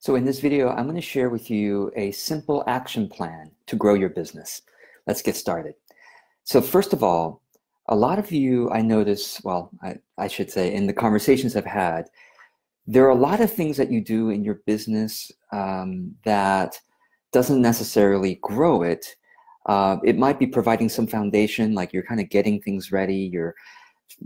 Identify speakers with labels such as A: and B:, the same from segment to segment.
A: So in this video, I'm going to share with you a simple action plan to grow your business. Let's get started. So first of all, a lot of you, I notice, well, I, I should say, in the conversations I've had, there are a lot of things that you do in your business um, that doesn't necessarily grow it. Uh, it might be providing some foundation, like you're kind of getting things ready, you're,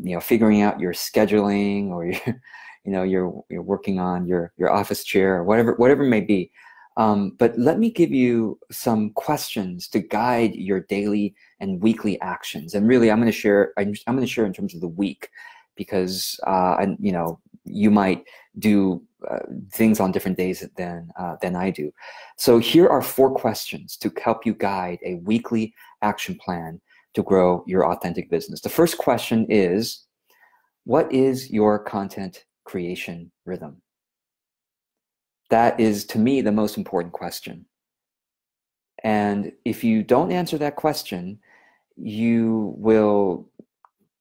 A: you know, figuring out your scheduling, or you're, you know you're you're working on your your office chair or whatever whatever it may be um, but let me give you some questions to guide your daily and weekly actions and really i'm going to share i'm, I'm going to share in terms of the week because uh, and you know you might do uh, things on different days than uh, than I do. So here are four questions to help you guide a weekly action plan to grow your authentic business. The first question is, what is your content creation rhythm? That is, to me, the most important question. And if you don't answer that question, you will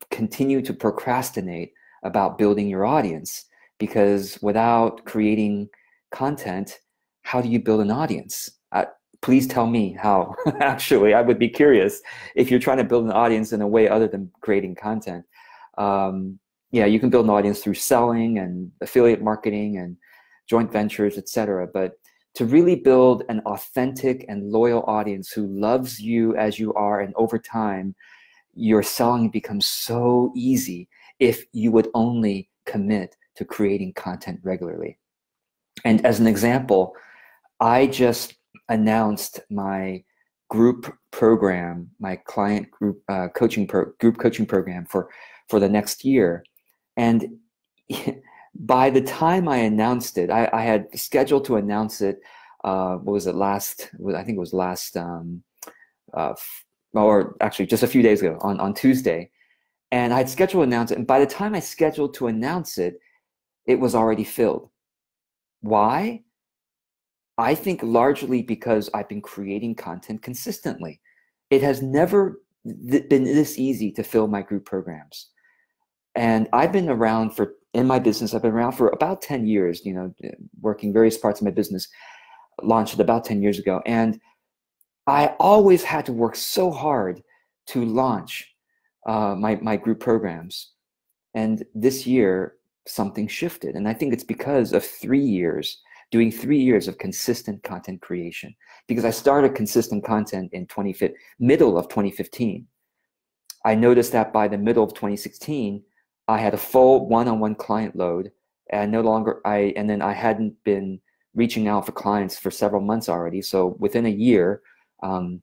A: continue to procrastinate about building your audience because without creating content, how do you build an audience? Uh, please tell me how. Actually, I would be curious if you're trying to build an audience in a way other than creating content. Um, yeah, you can build an audience through selling and affiliate marketing and joint ventures, etc. But to really build an authentic and loyal audience who loves you as you are, and over time, your selling becomes so easy if you would only commit to creating content regularly. And as an example, I just announced my group program, my client group uh, coaching pro- group coaching program for for the next year. And by the time I announced it, I, I had scheduled to announce it. Uh, what was it last? I think it was last, um, uh, or actually just a few days ago on, on Tuesday. And I had scheduled to announce it. And by the time I scheduled to announce it, it was already filled. Why? I think largely because I've been creating content consistently. It has never been this easy to fill my group programs and I've been around for in my business. I've been around for about ten years. You know, working various parts of my business. Launched about ten years ago, and I always had to work so hard to launch uh, my my group programs. And this year, something shifted, and I think it's because of three years doing three years of consistent content creation. Because I started consistent content in 20, middle of 2015. I noticed that by the middle of 2016, I had a full one-on-one client load, and no longer I and then I hadn't been reaching out for clients for several months already. So within a year, um,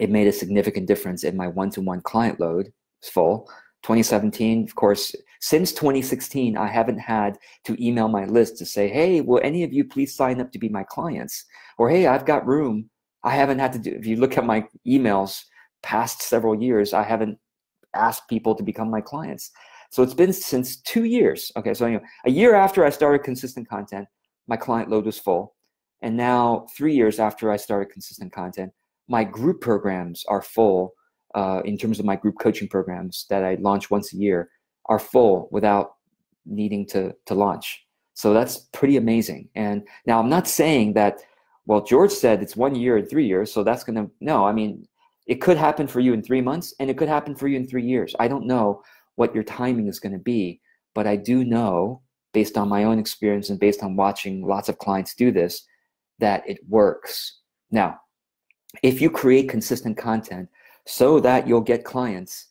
A: it made a significant difference in my one-to-one client load. It's full. 2017, of course, since 2016, I haven't had to email my list to say, hey, will any of you please sign up to be my clients? Or hey, I've got room. I haven't had to do, if you look at my emails past several years, I haven't asked people to become my clients. So it's been since two years. Okay, so anyway, a year after I started consistent content, my client load was full. And now, three years after I started consistent content, my group programs are full uh, in terms of my group coaching programs that I launch once a year are full without needing to, to launch. So that's pretty amazing. And now I'm not saying that, well, George said it's one year and three years, so that's going to, no, I mean, it could happen for you in three months and it could happen for you in three years. I don't know what your timing is going to be. But I do know, based on my own experience and based on watching lots of clients do this, that it works. Now, if you create consistent content so that you'll get clients,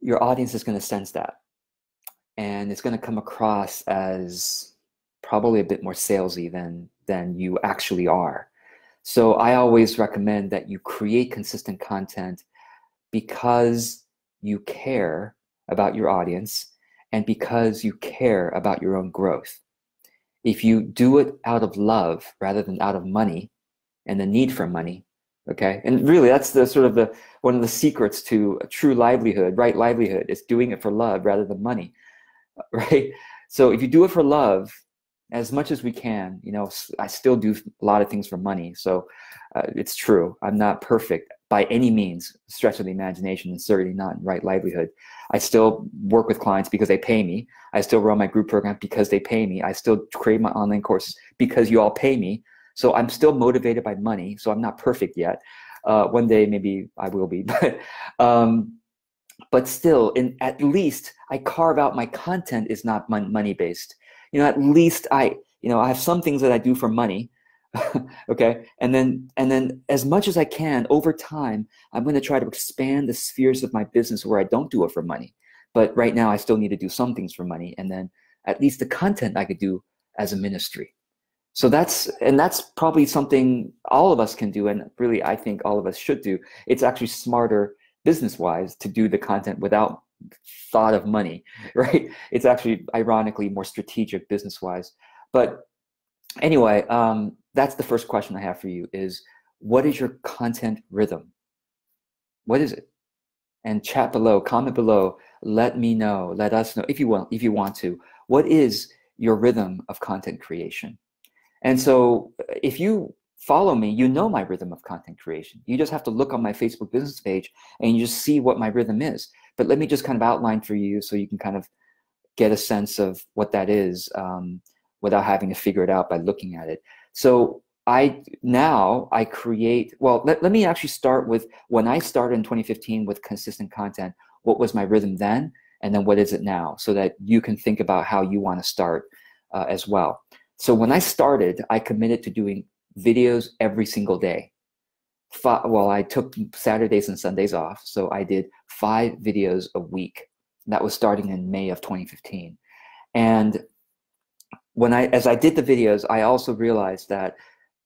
A: your audience is going to sense that. And it's going to come across as probably a bit more salesy than, than you actually are. So I always recommend that you create consistent content because you care about your audience and because you care about your own growth. If you do it out of love rather than out of money and the need for money, okay? And really that's the sort of the one of the secrets to true livelihood, right livelihood is doing it for love rather than money. Right? So if you do it for love, as much as we can, you know, I still do a lot of things for money. So uh, it's true. I'm not perfect by any means stretch of the imagination and certainly not in right livelihood. I still work with clients because they pay me. I still run my group program because they pay me. I still create my online courses because you all pay me. So I'm still motivated by money. So I'm not perfect yet. Uh, one day maybe I will be, but um, but still, in at least I carve out my content is not money based. You know, at least I you know I have some things that I do for money okay and then and then as much as i can over time i'm going to try to expand the spheres of my business where i don't do it for money. But right now i still need to do some things for money and then at least the content i could do as a ministry. So that's and that's probably something all of us can do and really i think all of us should do. It's actually smarter business wise to do the content without thought of money right? It's actually ironically more strategic business wise but anyway um, that's the first question I have for you is what is your content rhythm? What is it? And chat below, comment below, let me know, let us know if you want, if you want to. What is your rhythm of content creation? And so if you follow me, you know my rhythm of content creation. You just have to look on my Facebook business page and you just see what my rhythm is. But let me just kind of outline for you so you can kind of get a sense of what that is um, without having to figure it out by looking at it. So I now I create, well, let, let me actually start with when I started in 2015 with consistent content, what was my rhythm then? And then what is it now? So that you can think about how you want to start uh, as well. So when I started, I committed to doing videos every single day. Five, well, I took Saturdays and Sundays off. So I did five videos a week. That was starting in May of 2015. And when I, as I did the videos, I also realized that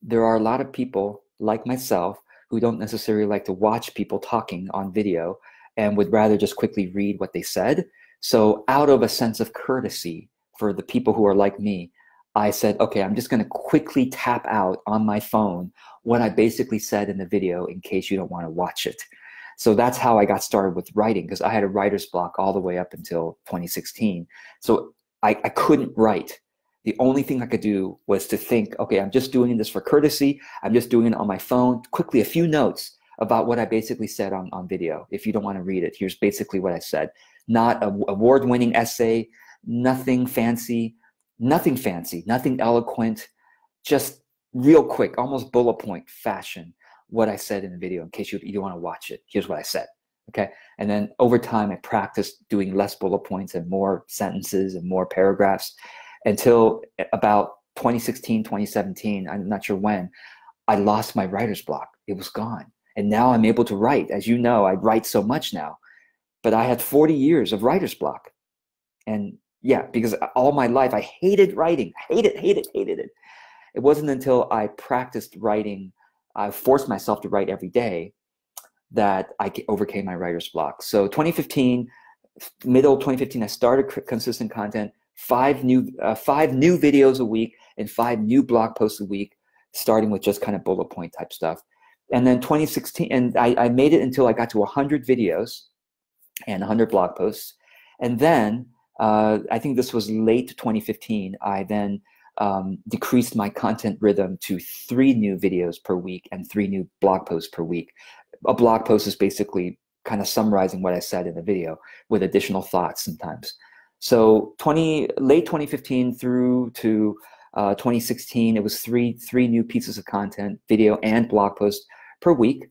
A: there are a lot of people like myself who don't necessarily like to watch people talking on video and would rather just quickly read what they said. So, out of a sense of courtesy for the people who are like me, I said, okay, I'm just going to quickly tap out on my phone what I basically said in the video in case you don't want to watch it. So that's how I got started with writing because I had a writer's block all the way up until 2016. So I, I couldn't write the only thing I could do was to think, okay, I'm just doing this for courtesy. I'm just doing it on my phone. Quickly, a few notes about what I basically said on, on video. If you don't want to read it, here's basically what I said. Not a award winning essay, nothing fancy, nothing fancy, nothing eloquent, just real quick, almost bullet point fashion, what I said in the video in case you, you want to watch it. Here's what I said. Okay. And then over time, I practiced doing less bullet points and more sentences and more paragraphs until about 2016, 2017, I'm not sure when, I lost my writer's block. It was gone. And now I'm able to write. As you know, I write so much now. But I had 40 years of writer's block. And yeah, because all my life I hated writing. Hated, hated, hated it. It wasn't until I practiced writing, I forced myself to write every day that I overcame my writer's block. So 2015, middle 2015, I started consistent content five new uh, five new videos a week and five new blog posts a week, starting with just kind of bullet point type stuff. And then 2016, and I, I made it until I got to 100 videos and 100 blog posts. And then uh, I think this was late 2015. I then um, decreased my content rhythm to three new videos per week and three new blog posts per week. A blog post is basically kind of summarizing what I said in the video with additional thoughts sometimes. So 20 late 2015 through to uh, 2016, it was three three new pieces of content, video and blog post per week.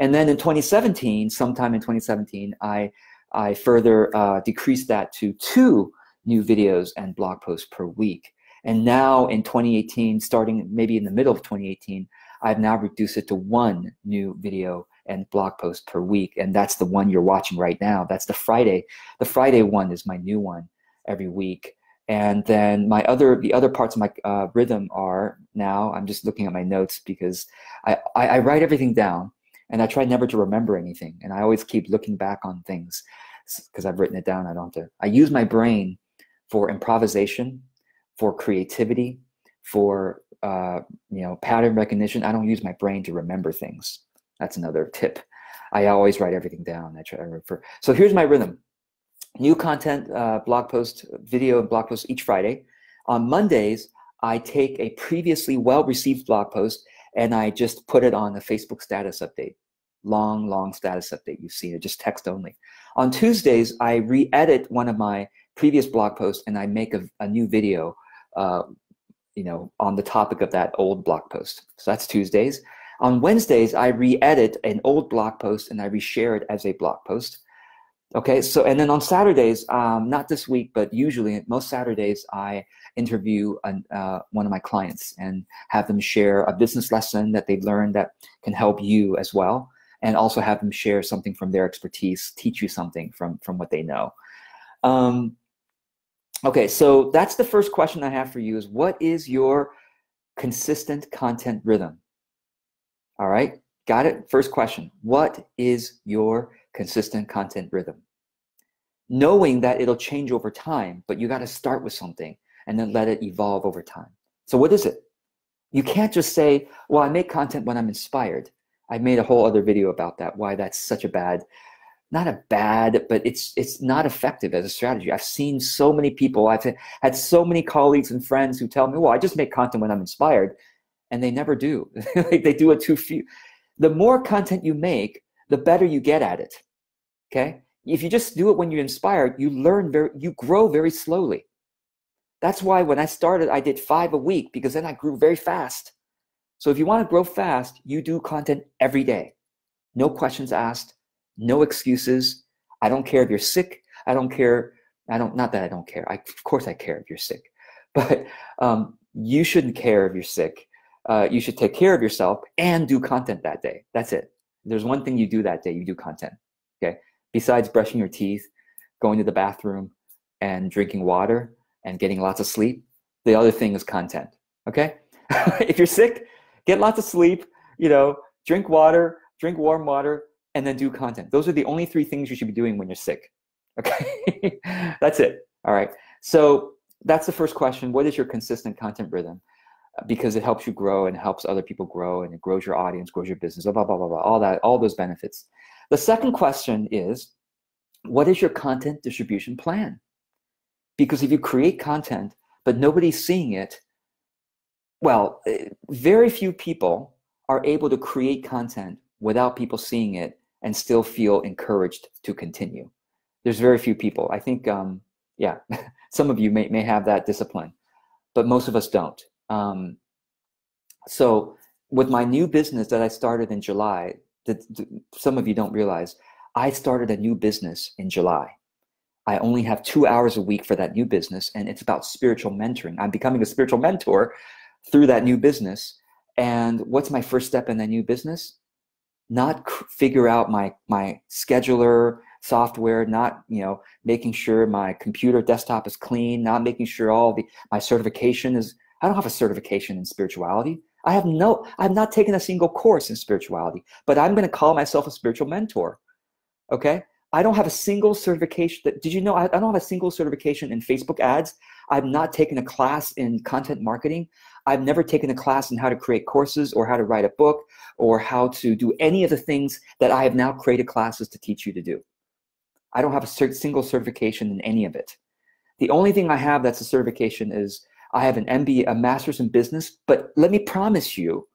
A: And then in 2017, sometime in 2017, I I further uh, decreased that to two new videos and blog posts per week. And now in 2018, starting maybe in the middle of 2018, I've now reduced it to one new video and blog post per week. And that's the one you're watching right now. That's the Friday. The Friday one is my new one every week. And then my other, the other parts of my uh, rhythm are now, I'm just looking at my notes because I, I, I write everything down and I try never to remember anything. And I always keep looking back on things because I've written it down. I don't have to, I use my brain for improvisation, for creativity, for uh, you know pattern recognition. I don't use my brain to remember things. That's another tip. I always write everything down. I try to refer. So here's my rhythm new content, uh, blog post, video and blog post each Friday. On Mondays, I take a previously well-received blog post and I just put it on a Facebook status update. long, long status update you've seen it, just text only. On Tuesdays, I re-edit one of my previous blog posts and I make a, a new video, uh, you know, on the topic of that old blog post. So that's Tuesdays. On Wednesdays, I re-edit an old blog post and I reshare it as a blog post. Okay, so and then on Saturdays, um, not this week, but usually most Saturdays, I interview an, uh, one of my clients and have them share a business lesson that they've learned that can help you as well, and also have them share something from their expertise, teach you something from from what they know. Um, okay, so that's the first question I have for you: is what is your consistent content rhythm? All right, got it. First question: What is your consistent content rhythm. Knowing that it'll change over time, but you got to start with something and then let it evolve over time. So, what is it? You can't just say, Well, I make content when I'm inspired. I made a whole other video about that, why that's such a bad, not a bad, but it's it's not effective as a strategy. I've seen so many people, I've had so many colleagues and friends who tell me, Well, I just make content when I'm inspired. And they never do. like they do it too few. The more content you make, the better you get at it. Okay? If you just do it when you're inspired, you learn very, you grow very slowly. That's why when I started, I did five a week because then I grew very fast. So if you want to grow fast, you do content every day. No questions asked, no excuses. I don't care if you're sick. I don't care. I don't, not that I don't care. I, of course I care if you're sick, but um, you shouldn't care if you're sick. Uh, you should take care of yourself and do content that day. That's it there's one thing you do that day, you do content. Okay. Besides brushing your teeth, going to the bathroom, and drinking water and getting lots of sleep, the other thing is content. Okay. if you're sick, get lots of sleep, you know, drink water, drink warm water, and then do content. Those are the only three things you should be doing when you're sick. Okay. that's it. All right. So that's the first question. What is your consistent content rhythm? Because it helps you grow and helps other people grow and it grows your audience, grows your business, blah, blah, blah, blah, all that, all those benefits. The second question is, what is your content distribution plan? Because if you create content, but nobody's seeing it, well, eh, very few people are able to create content without people seeing it and still feel encouraged to continue. There's very few people. I think, um, yeah, some of you may, may have that discipline, but most of us don't. Um, so with my new business that I started in July, that some of you don't realize, I started a new business in July. I only have two hours a week for that new business, and it's about spiritual mentoring. I'm becoming a spiritual mentor through that new business. And what's my first step in that new business? Not figure out my my scheduler software, not you know making sure my computer desktop is clean, not making sure all the my certification is I don't have a certification in spirituality. I have no, I've not taken a single course in spirituality, but I'm going to call myself a spiritual mentor. Okay. I don't have a single certification. That, did you know I, I don't have a single certification in Facebook ads? I've not taken a class in content marketing. I've never taken a class in how to create courses or how to write a book or how to do any of the things that I have now created classes to teach you to do. I don't have a single certification in any of it. The only thing I have that's a certification is I have an MBA, a master's in business, but let me promise you,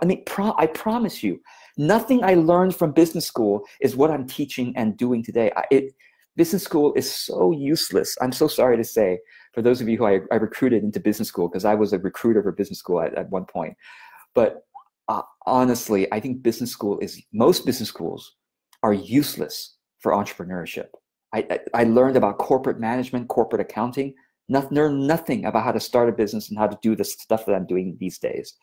A: I mean, pro, I promise you, nothing I learned from business school is what I'm teaching and doing today. I, it, business school is so useless. I'm so sorry to say for those of you who I, I recruited into business school because I was a recruiter for business school at, at one point. But uh, honestly, I think business school is most business schools are useless for entrepreneurship. I, I, I learned about corporate management, corporate accounting, not, learn nothing about how to start a business and how to do the stuff that I'm doing these days.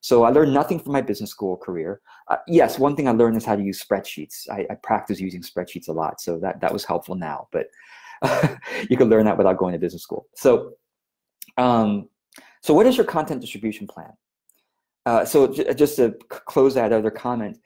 A: So I learned nothing from my business school career. Uh, yes, one thing I learned is how to use spreadsheets. I, I, practice using spreadsheets a lot, so that that was helpful now. But you can learn that without going to business school. So, um, so what is your content distribution plan? Uh, so just to close that other comment,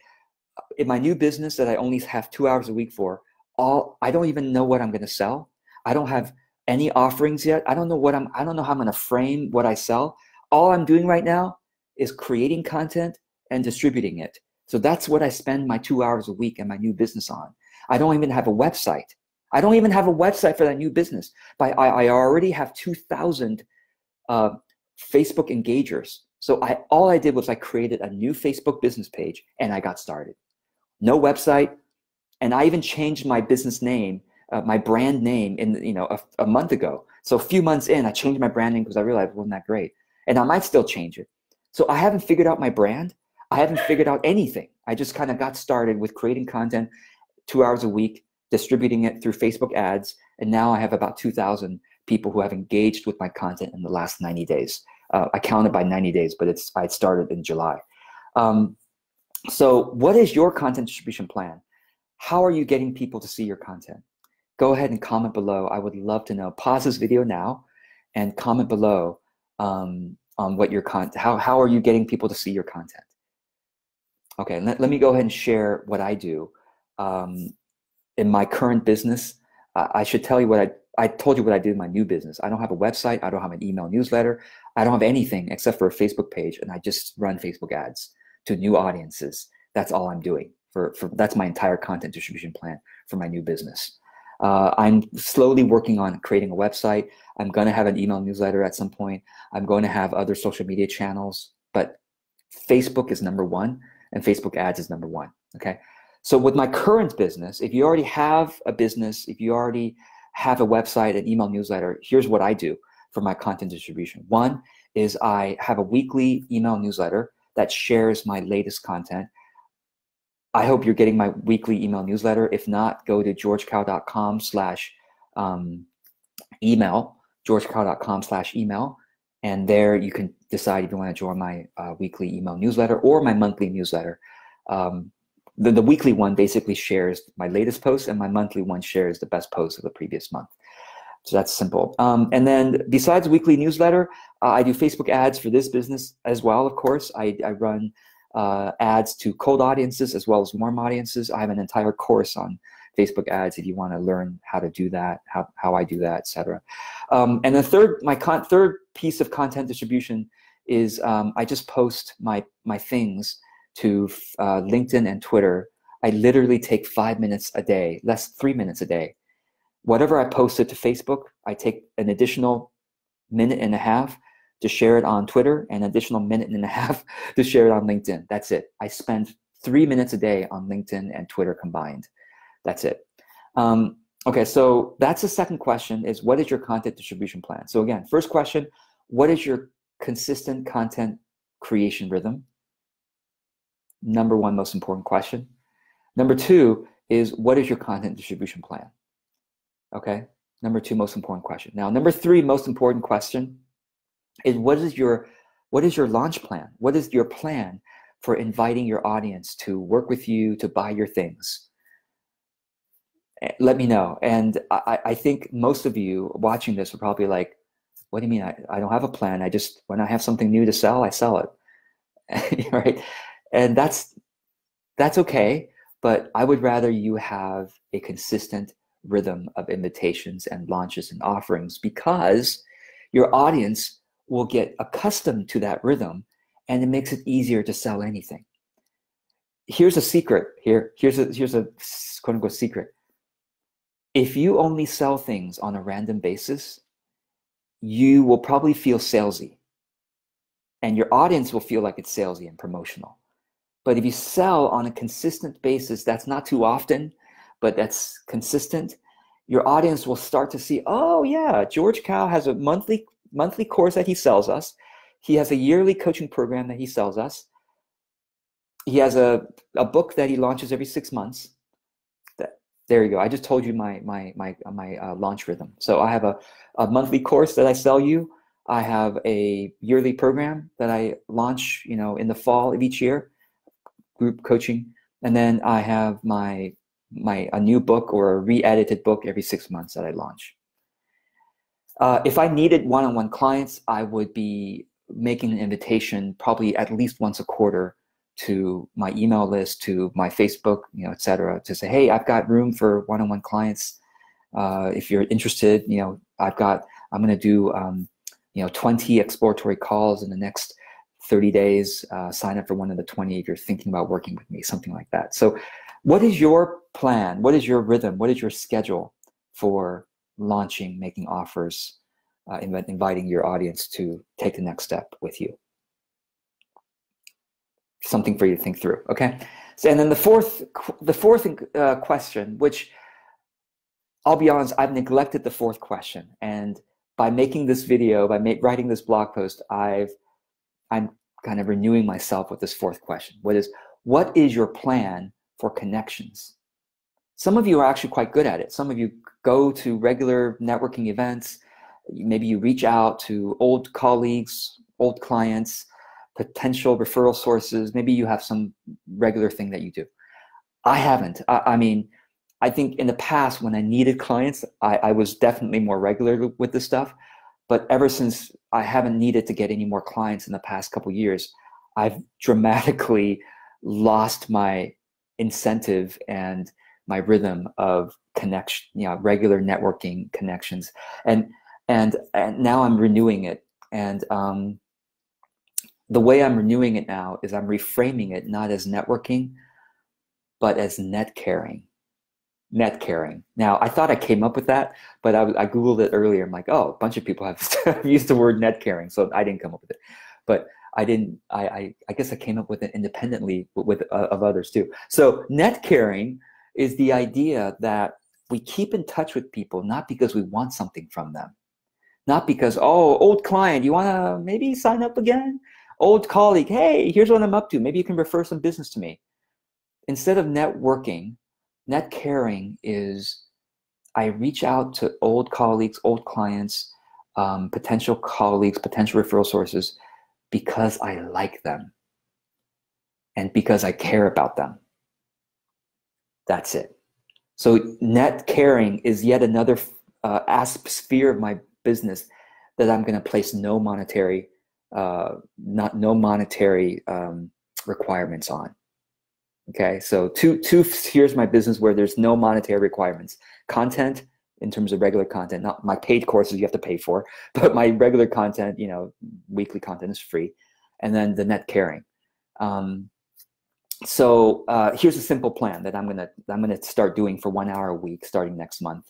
A: in my new business that I only have two hours a week for, all I don't even know what I'm going to sell. I don't have any offerings yet. I don't know what I'm I don't know how I'm going to frame what I sell. All I'm doing right now is creating content and distributing it. So that's what I spend my 2 hours a week and my new business on. I don't even have a website. I don't even have a website for that new business. But I, I already have 2,000 uh, Facebook engagers. So I all I did was I created a new Facebook business page and I got started. no website, and I even changed my business name, uh, my brand name, in you know a, a, month ago. So a few months in, I changed my brand name because I realized it wasn't that great, and I might still change it. So I haven't figured out my brand. I haven't figured out anything. I just kind of got started with creating content, two hours a week, distributing it through Facebook ads, and now I have about 2,000 people who have engaged with my content in the last 90 days. Uh, I counted by 90 days, but it's I started in July. Um, so, what is your content distribution plan? How are you getting people to see your content? Go ahead and comment below. I would love to know. Pause this video now and comment below um, on what your content, how, how are you getting people to see your content? Okay, let, let me go ahead and share what I do. Um, in my current business, uh, I should tell you what I, I told you what I did in my new business. I don't have a website. I don't have an email newsletter. I don't have anything except for a Facebook page, and I just run Facebook ads to new audiences. That's all I'm doing for, for that's my entire content distribution plan for my new business. Uh, I'm slowly working on creating a website. I'm going to have an email newsletter at some point. I'm going to have other social media channels, but Facebook is number one, and Facebook ads is number one. Okay. So with my current business, if you already have a business, if you already have a website, an email newsletter, here's what I do for my content distribution. One is I have a weekly email newsletter that shares my latest content. I hope you're getting my weekly email newsletter. If not, go to georgekao.com slash um, email, georgekao.com slash email. And there you can decide if you want to join my uh, weekly email newsletter or my monthly newsletter. Um, the, the weekly one basically shares my latest post and my monthly one shares the best post of the previous month. So that's simple. Um, and then besides weekly newsletter, uh, I do Facebook ads for this business as well, of course. I, I run uh, ads to cold audiences as well as warm audiences. I have an entire course on Facebook ads if you want to learn how to do that, how, how I do that, etc. Um, and the third, my third piece of content distribution is um, I just post my my things to uh, LinkedIn and Twitter. I literally take five minutes a day, less three minutes a day, whatever I posted to Facebook, I take an additional minute and a half to share it on Twitter and an additional minute and a half to share it on LinkedIn. That's it. I spend three minutes a day on LinkedIn and Twitter combined. That's it. Um, okay, so that's the second question is what is your content distribution plan? So again, first question, what is your consistent content creation rhythm? Number one most important question. Number two is what is your content distribution plan? Okay. Number two, most important question. Now, number three, most important question is what is your what is your launch plan? What is your plan for inviting your audience to work with you to buy your things? Eh, let me know. And I, I think most of you watching this are probably like, what do you mean? I, I don't have a plan. I just, when I have something new to sell, I sell it. right? And that's, that's okay. But I would rather you have a consistent rhythm of invitations and launches and offerings because your audience will get accustomed to that rhythm and it makes it easier to sell anything. Here's a secret here. Here's a here's a quote unquote secret. If you only sell things on a random basis, you will probably feel salesy. And your audience will feel like it's salesy and promotional. But if you sell on a consistent basis, that's not too often, but that's consistent, your audience will start to see, oh yeah, George Kao has a monthly monthly course that he sells us. He has a yearly coaching program that he sells us. He has a, a book that he launches every six months. There you go. I just told you my my my my uh, launch rhythm. So I have a, a monthly course that I sell you. I have a yearly program that I launch, you know, in the fall of each year, group coaching, and then I have my my a new book or a re-edited book every six months that I launch. Uh, if I needed one-on-one clients, I would be making an invitation probably at least once a quarter to my email list, to my Facebook, you know, et cetera, to say, hey, I've got room for one-on-one clients. Uh, if you're interested, you know, I've got, I'm going to do, um, you know, 20 exploratory calls in the next 30 days. Uh, sign up for one of the 20 if you're thinking about working with me, something like that. So what is your plan? What is your rhythm? What is your schedule for launching, making offers, uh, inviting your audience to take the next step with you? Something for you to think through, okay? So, and then the fourth, the fourth uh, question, which I'll be honest, I've neglected the fourth question, and by making this video, by writing this blog post, I've I'm kind of renewing myself with this fourth question. What is what is your plan for connections? Some of you are actually quite good at it. Some of you go to regular networking events. Maybe you reach out to old colleagues, old clients, potential referral sources. Maybe you have some regular thing that you do. I haven't. I, I mean, I think in the past when I needed clients, I, I was definitely more regular with this stuff. But ever since I haven't needed to get any more clients in the past couple years, I've dramatically lost my incentive and my rhythm of connection, you know, regular networking connections. And and and now I'm renewing it. And um, the way I'm renewing it now is I'm reframing it not as networking, but as net caring. Net caring. Now, I thought I came up with that, but I, I Googled it earlier. I'm like, oh, a bunch of people have used the word net caring, so I didn't come up with it. But I didn't, I, I, I guess I came up with it independently with, with uh, of others too. So net caring is the idea that we keep in touch with people not because we want something from them, not because, oh, old client, you want to maybe sign up again? old colleague, hey, here's what I'm up to. Maybe you can refer some business to me. Instead of networking, net caring is I reach out to old colleagues, old clients, um, potential colleagues, potential referral sources because I like them and because I care about them. That's it. So net caring is yet another uh, sphere of my business that I'm going to place no monetary uh, not no monetary um, requirements on. Okay, so two two here's my business where there's no monetary requirements. Content in terms of regular content, not my paid courses you have to pay for, but my regular content, you know, weekly content is free, and then the net caring. Um, so uh, here's a simple plan that I'm gonna I'm gonna start doing for one hour a week starting next month.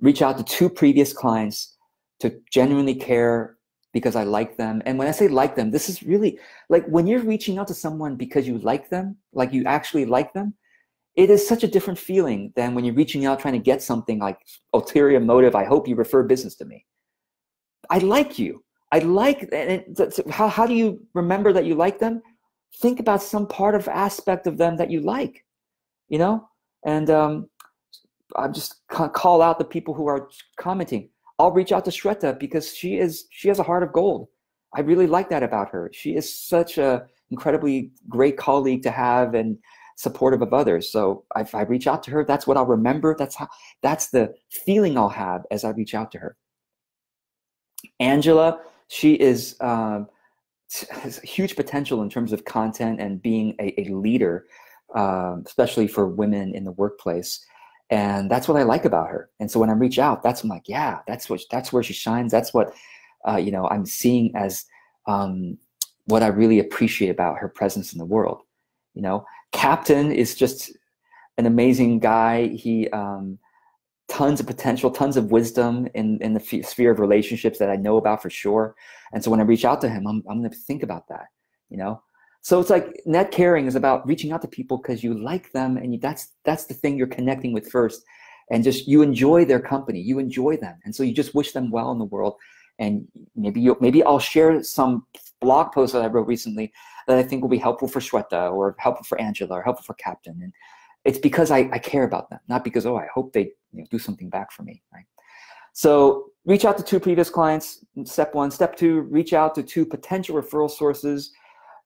A: Reach out to two previous clients to genuinely care because I like them. And when I say like them, this is really like when you're reaching out to someone because you like them, like you actually like them, it is such a different feeling than when you're reaching out trying to get something like ulterior motive. I hope you refer business to me. I like you. I like, and it, how, how do you remember that you like them? Think about some part of aspect of them that you like, you know? And um, I just call out the people who are commenting I'll reach out to Shweta because she is she has a heart of gold. I really like that about her. She is such a incredibly great colleague to have and supportive of others. So if I reach out to her, that's what I'll remember. That's how that's the feeling I'll have as I reach out to her. Angela, she is um, has huge potential in terms of content and being a, a leader, uh, especially for women in the workplace and that's what I like about her. And so when I reach out, that's I'm like, yeah, that's what that's where she shines. That's what uh, you know I'm seeing as um, what I really appreciate about her presence in the world. You know, Captain is just an amazing guy. He um, tons of potential, tons of wisdom in in the sphere of relationships that I know about for sure. And so when I reach out to him, I'm I'm going to think about that. You know, so it's like net caring is about reaching out to people because you like them and you, that's that's the thing you're connecting with first, and just you enjoy their company, you enjoy them, and so you just wish them well in the world. And maybe you maybe I'll share some blog posts that I wrote recently that I think will be helpful for Shweta or helpful for Angela or helpful for Captain. And it's because I, I care about them, not because oh I hope they you know, do something back for me, right? So reach out to two previous clients. Step one. Step two, reach out to two potential referral sources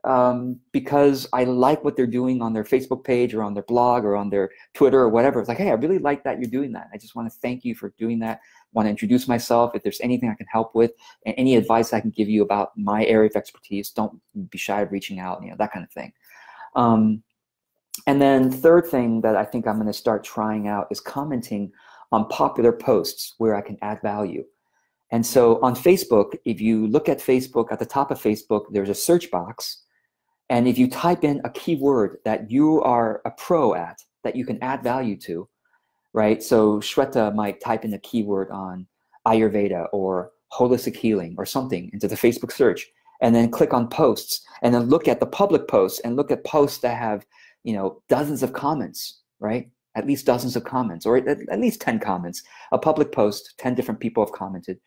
A: um, because I like what they're doing on their Facebook page or on their blog or on their Twitter or whatever. It's like, hey, I really like that you're doing that. I just want to thank you for doing that. want to introduce myself. If there's anything I can help with, and any advice I can give you about my area of expertise, don't be shy of reaching out. You know that kind of thing. Um, and then third thing that I think I'm going to start trying out is commenting on popular posts where I can add value. And so on Facebook, if you look at Facebook, at the top of Facebook, there's a search box and if you type in a keyword that you are a pro at, that you can add value to, right? So Shweta might type in a keyword on Ayurveda or holistic healing or something into the Facebook search, and then click on posts, and then look at the public posts and look at posts that have you know, dozens of comments, right? At least dozens of comments, or at, at least 10 comments. A public post, 10 different people have commented.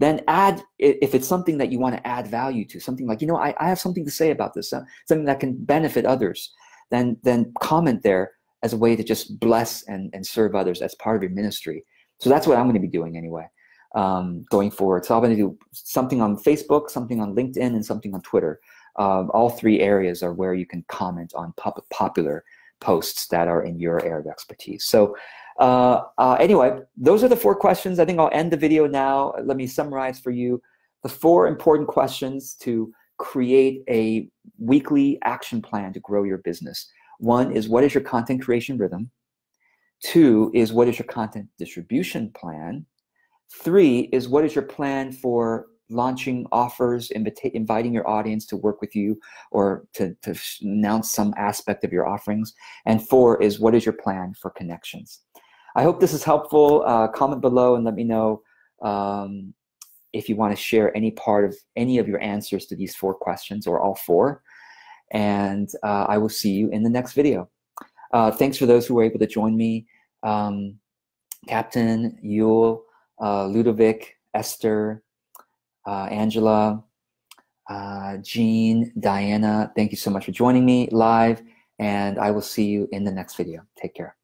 A: Then add, if it's something that you want to add value to, something like, you know, I, I have something to say about this, something that can benefit others, then, then comment there as a way to just bless and, and serve others as part of your ministry. So that's what I'm going to be doing anyway, um, going forward. So I'm going to do something on Facebook, something on LinkedIn, and something on Twitter. Um, all three areas are where you can comment on pop popular posts that are in your area of expertise. So uh, uh, anyway, those are the four questions. I think I'll end the video now. Let me summarize for you the four important questions to create a weekly action plan to grow your business. One is what is your content creation rhythm? Two is what is your content distribution plan? Three is what is your plan for launching offers, invita- inviting your audience to work with you or to, to announce some aspect of your offerings? And four is what is your plan for connections? I hope this is helpful. Uh, comment below and let me know um, if you want to share any part of any of your answers to these four questions or all four. And uh, I will see you in the next video. Uh, thanks for those who were able to join me. Um, Captain, Yule, uh, Ludovic, Esther, uh, Angela, uh, Jean, Diana, thank you so much for joining me live. And I will see you in the next video. Take care.